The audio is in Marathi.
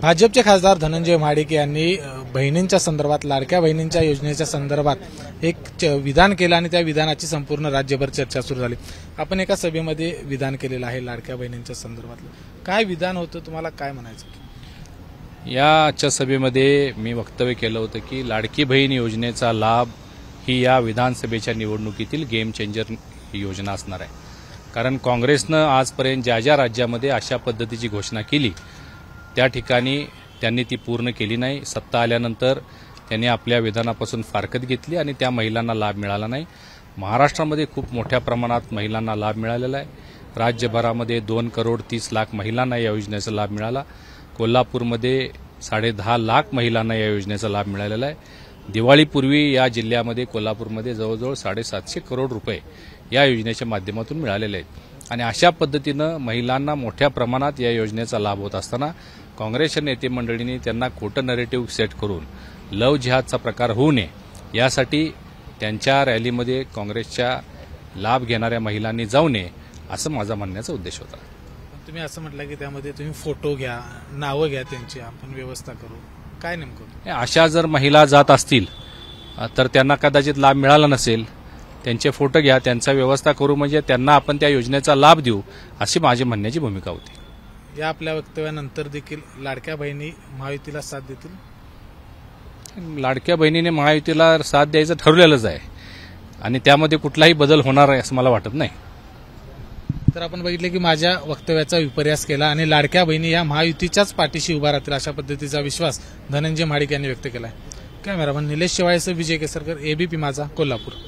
भाजपचे खासदार धनंजय महाडिक यांनी बहिणींच्या संदर्भात लाडक्या बहिणींच्या योजनेच्या संदर्भात एक च- विधान केलं आणि त्या विधानाची संपूर्ण राज्यभर चर्चा सुरू झाली. आपण एका सभेमध्ये विधान केलेलं आहे लाडक्या बहिणींच्या संदर्भातलं. काय विधान होतं तुम्हाला काय म्हणायचं? या आजच्या सभेमध्ये मी वक्तव्य केलं होतं की लाडकी बहीण योजनेचा लाभ ही या विधानसभेच्या निवडणुकीतील गेम चेंजर योजना असणार आहे. कारण काँग्रेसनं आजपर्यंत ज्या ज्या राज्यामध्ये अशा पद्धतीची घोषणा केली त्या ठिकाणी त्यांनी ती पूर्ण केली नाही. सत्ता आल्यानंतर त्यांनी आपल्या विधानापासून फारकत घेतली आणि त्या महिलांना लाभ मिळाला नाही. महाराष्ट्रामध्ये खूप मोठ्या प्रमाणात महिलांना लाभ मिळालेला आहे. राज्यभरामध्ये दोन करोड तीस लाख महिलांना या योजनेचा लाभ मिळाला. कोल्हापूरमध्ये साडे दहा लाख महिलांना या योजनेचा लाभ मिळालेला आहे. दिवाळीपूर्वी या जिल्ह्यामध्ये कोल्हापूरमध्ये जवळजवळ साडेसातशे करोड रुपये या योजनेच्या माध्यमातून मिळालेले आहेत. आणि अशा पद्धतीनं महिलांना मोठ्या प्रमाणात या योजनेचा लाभ होत असताना काँग्रेसच्या नेते मंडळींनी त्यांना खोटं नरेटिव्ह सेट करून लव जिहादचा प्रकार होऊ नये यासाठी त्यांच्या रॅलीमध्ये काँग्रेसच्या लाभ घेणाऱ्या महिलांनी जाऊ नये असं माझा म्हणण्याचा उद्देश होता. तुम्ही असं म्हटलं की त्यामध्ये तुम्ही फोटो घ्या नावं घ्या त्यांची आपण व्यवस्था करू. काय नेमकं? अशा जर महिला जात असतील तर त्यांना कदाचित लाभ मिळाला नसेल. त्यांचे फोटो घ्या त्यांचा व्यवस्था करू म्हणजे त्यांना आपण त्या योजनेचा लाभ देऊ अशी माझी म्हणण्याची भूमिका होती. या आपल्या वक्तव्यानंतर देखील लाडक्या बहिणी महायुतीला साथ देतील? लाडक्या बहिणीने महायुतीला साथ द्यायचं ठरलेलंच आहे. आणि त्यामध्ये कुठलाही बदल होणार आहे असं मला वाटत नाही. तर आपण बघितले की माझ्या वक्तव्याचा विपर्यास केला आणि लाडक्या बहिणी या महायुतीच्याच पाठीशी उभा राहतील अशा पद्धतीचा विश्वास धनंजय महाडिक यांनी व्यक्त केलाय. कॅमेरामन निलेश शेवाळेसह विजय केसरकर एबीपी माझा कोल्हापूर.